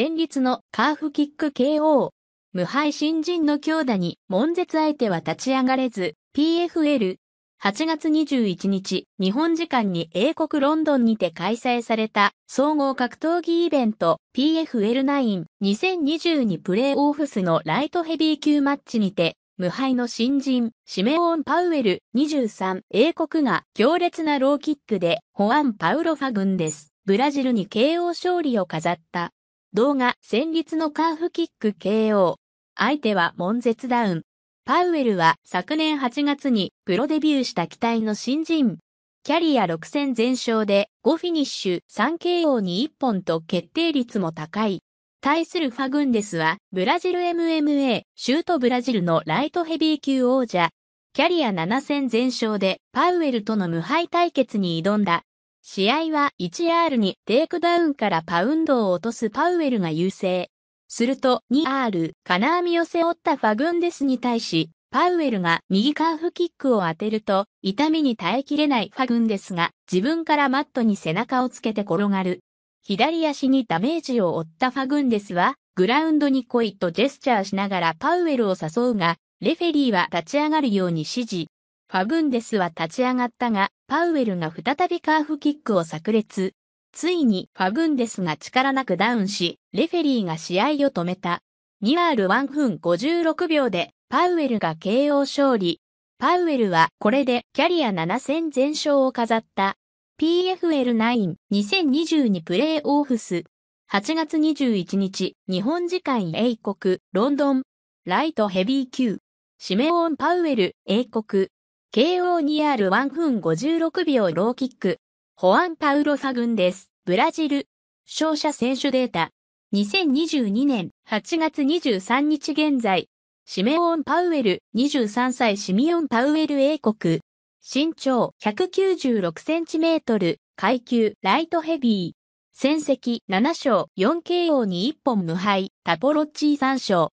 戦律のカーフキック KO。無敗新人の強打に、悶絶相手は立ち上がれず、PFL。8月21日、日本時間に英国ロンドンにて開催された。総合格闘技イベント。PFL9-2022 プレーオフスのライトヘビー級マッチにて、無敗の新人、シメオン・パウエル。23英国が強烈なローキックで。ホアン・パウロ・ファ軍です。ブラジルに KO 勝利を飾った。動画、戦律のカーフキック KO。相手はモンゼツダウン。パウエルは昨年8月にプロデビューした期待の新人。キャリア6戦全勝で5フィニッシュ 3KO に1本と決定率も高い。対するファグンデスは、ブラジル MMA、シュートブラジルのライトヘビー級王者。キャリア7戦全勝で、パウエルとの無敗対決に挑んだ。試合は 1R にテイクダウンからパウンドを落とすパウエルが優勢。すると 2R、金網を背負ったファグンデスに対し、パウエルが右カーフキックを当てると、痛みに耐えきれないファグンデスが自分からマットに背中をつけて転がる。左足にダメージを負ったファグンデスは、グラウンドに来いとジェスチャーしながらパウエルを誘うが、レフェリーは立ち上がるように指示。ファグンデスは立ち上がったが、パウエルが再びカーフキックを炸裂。ついにファグンデスが力なくダウンし、レフェリーが試合を止めた。2R1 分56秒でパウエルが KO 勝利。パウエルはこれでキャリア7戦全勝を飾った。PFL9-2022 プレイオフス。8月21日、日本時間英国、ロンドン、ライトヘビー級、シメオン・パウエル、英国、KO2R1 分56秒ローキック、ホアン・パウロ・ファグンです。ブラジル、勝者選手データ、2022年8月23日現在、シメオン・パウエル、23歳シミオン・パウエル英国、身長。196センチメートル、階級。ライトヘビー。戦績。7勝。4KO に1本無敗、タポロッチー3勝。